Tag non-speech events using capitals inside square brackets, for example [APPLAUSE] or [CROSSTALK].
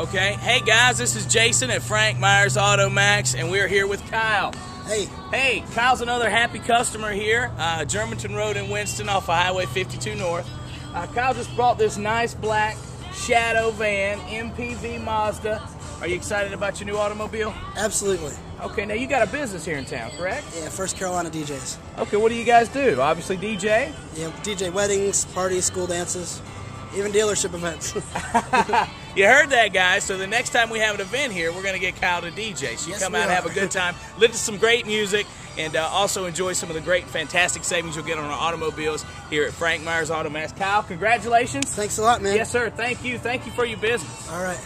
Okay. Hey guys, this is Jason at Frank Myers Auto Maxx, and we're here with Kyle. Hey, Hey, Kyle's another happy customer here, uh, Germantown Road in Winston off of Highway 52 North. Uh, Kyle just brought this nice black Shadow van, MPV Mazda. Are you excited about your new automobile? absolutely. Okay, now you got a business here in town, correct? Yeah, First Carolina DJs. Okay, what do you guys do? Obviously DJ. Yeah, DJ weddings, parties, school dances, even dealership events. [LAUGHS] [LAUGHS] You heard that, guys. So the next time we have an event here, we're going to get Kyle to DJ. So you Yes, come out and have a good time, [LAUGHS] listen to some great music, and uh, also enjoy some of the great, fantastic savings you'll get on our automobiles here at Frank Myers Auto Maxx. Kyle, congratulations. Thanks a lot, man. Yes, sir. Thank you. Thank you for your business. All right.